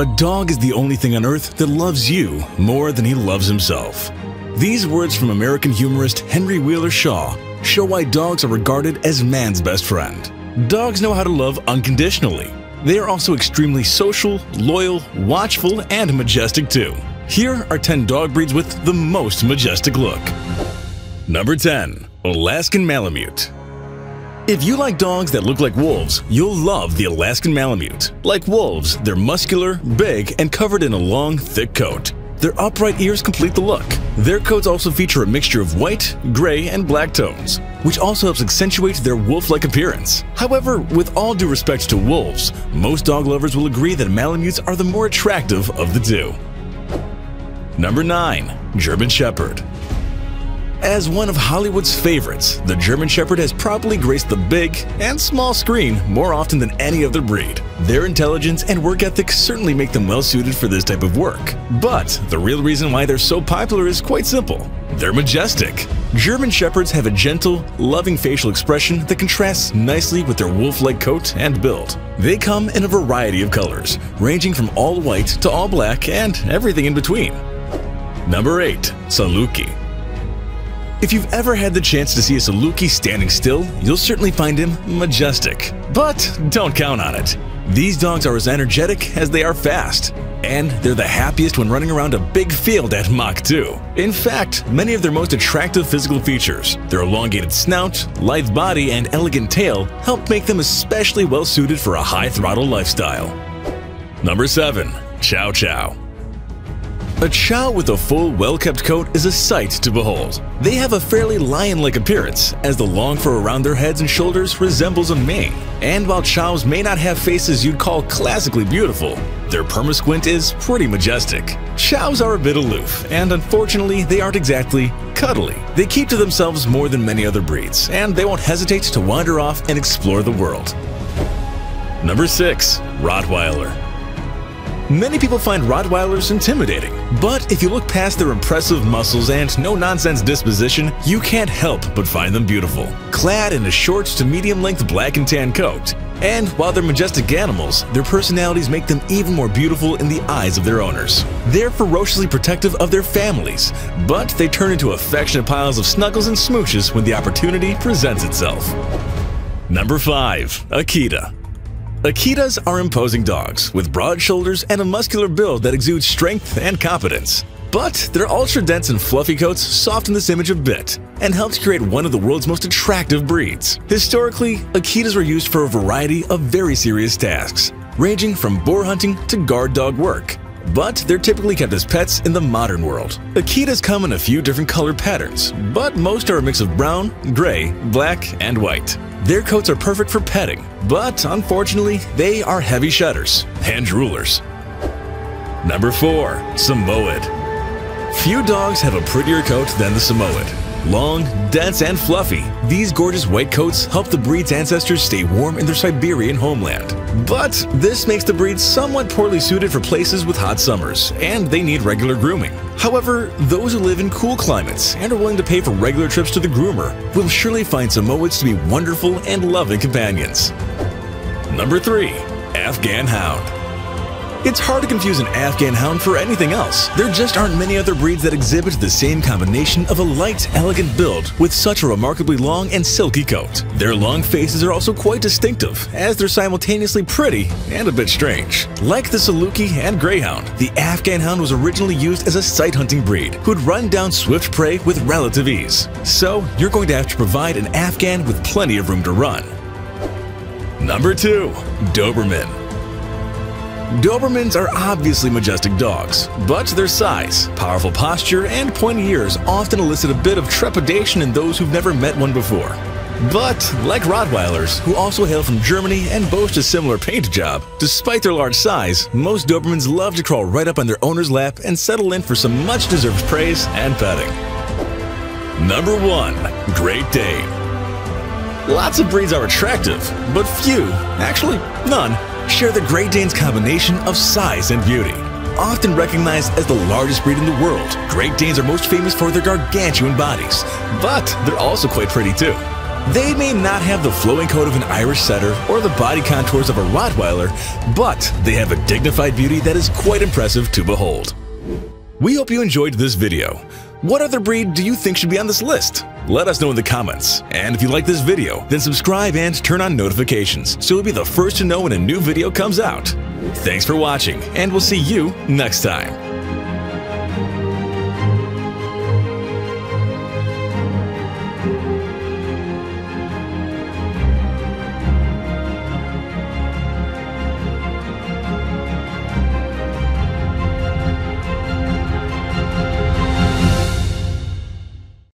A dog is the only thing on earth that loves you more than he loves himself. These words from American humorist Henry Wheeler Shaw show why dogs are regarded as man's best friend. Dogs know how to love unconditionally. They are also extremely social, loyal, watchful, and majestic too. Here are 10 dog breeds with the most majestic look. Number 10. Alaskan Malamute if you like dogs that look like wolves, you'll love the Alaskan Malamute. Like wolves, they're muscular, big, and covered in a long, thick coat. Their upright ears complete the look. Their coats also feature a mixture of white, gray, and black tones, which also helps accentuate their wolf-like appearance. However, with all due respect to wolves, most dog lovers will agree that Malamutes are the more attractive of the two. Number 9. German Shepherd as one of Hollywood's favorites, the German Shepherd has probably graced the big and small screen more often than any other breed. Their intelligence and work ethic certainly make them well suited for this type of work. But the real reason why they're so popular is quite simple. They're majestic. German Shepherds have a gentle, loving facial expression that contrasts nicely with their wolf-like coat and build. They come in a variety of colors, ranging from all white to all black and everything in between. Number 8. Saluki if you've ever had the chance to see a Saluki standing still, you'll certainly find him majestic. But don't count on it. These dogs are as energetic as they are fast, and they're the happiest when running around a big field at Mach 2. In fact, many of their most attractive physical features, their elongated snout, lithe body, and elegant tail, help make them especially well suited for a high throttle lifestyle. Number 7. Chow Chow a chow with a full, well-kept coat is a sight to behold. They have a fairly lion-like appearance, as the long fur around their heads and shoulders resembles a mane. And while chows may not have faces you'd call classically beautiful, their permasquint is pretty majestic. Chows are a bit aloof, and unfortunately, they aren't exactly cuddly. They keep to themselves more than many other breeds, and they won't hesitate to wander off and explore the world. Number 6. Rottweiler Many people find Rottweilers intimidating, but if you look past their impressive muscles and no-nonsense disposition, you can't help but find them beautiful. Clad in a short to medium-length black and tan coat, and while they're majestic animals, their personalities make them even more beautiful in the eyes of their owners. They're ferociously protective of their families, but they turn into affectionate piles of snuggles and smooches when the opportunity presents itself. Number 5. Akita Akitas are imposing dogs with broad shoulders and a muscular build that exudes strength and competence. But their ultra-dense and fluffy coats soften this image a bit and helps create one of the world's most attractive breeds. Historically, Akitas were used for a variety of very serious tasks, ranging from boar hunting to guard dog work. But they're typically kept as pets in the modern world. Akitas come in a few different color patterns, but most are a mix of brown, gray, black, and white. Their coats are perfect for petting, but unfortunately, they are heavy shedders and droolers. Number 4. Samoyed Few dogs have a prettier coat than the Samoyed. Long, dense, and fluffy, these gorgeous white coats help the breed's ancestors stay warm in their Siberian homeland. But this makes the breed somewhat poorly suited for places with hot summers, and they need regular grooming. However, those who live in cool climates and are willing to pay for regular trips to the groomer will surely find Samoyeds to be wonderful and loving companions. Number 3. Afghan Hound it's hard to confuse an Afghan hound for anything else. There just aren't many other breeds that exhibit the same combination of a light, elegant build with such a remarkably long and silky coat. Their long faces are also quite distinctive, as they're simultaneously pretty and a bit strange. Like the Saluki and Greyhound, the Afghan hound was originally used as a sight hunting breed who'd run down swift prey with relative ease. So, you're going to have to provide an Afghan with plenty of room to run. Number 2. Doberman Dobermans are obviously majestic dogs, but their size, powerful posture, and pointy ears often elicit a bit of trepidation in those who've never met one before. But, like Rottweilers, who also hail from Germany and boast a similar paint job, despite their large size, most Dobermans love to crawl right up on their owner's lap and settle in for some much deserved praise and petting. Number 1. Great Dane Lots of breeds are attractive, but few, actually none, share the Great Dane's combination of size and beauty. Often recognized as the largest breed in the world, Great Danes are most famous for their gargantuan bodies, but they're also quite pretty too. They may not have the flowing coat of an Irish setter or the body contours of a Rottweiler, but they have a dignified beauty that is quite impressive to behold. We hope you enjoyed this video. What other breed do you think should be on this list? Let us know in the comments. And if you like this video, then subscribe and turn on notifications so you'll be the first to know when a new video comes out. Thanks for watching, and we'll see you next time.